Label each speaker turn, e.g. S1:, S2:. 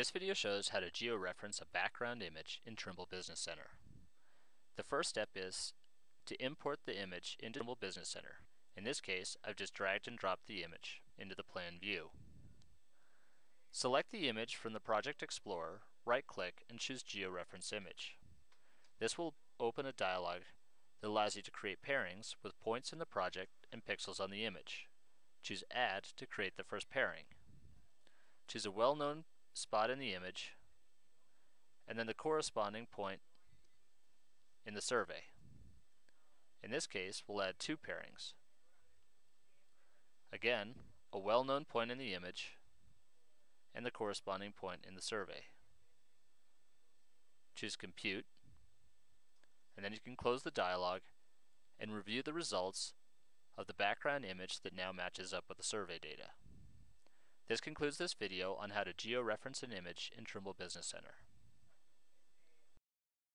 S1: This video shows how to georeference a background image in Trimble Business Center. The first step is to import the image into Trimble Business Center. In this case, I've just dragged and dropped the image into the plan view. Select the image from the Project Explorer, right-click, and choose Georeference Image. This will open a dialog that allows you to create pairings with points in the project and pixels on the image. Choose Add to create the first pairing. Choose a well-known spot in the image, and then the corresponding point in the survey. In this case, we'll add two pairings. Again, a well-known point in the image and the corresponding point in the survey. Choose Compute, and then you can close the dialog and review the results of the background image that now matches up with the survey data. This concludes this video on how to georeference an image in Trimble Business Center.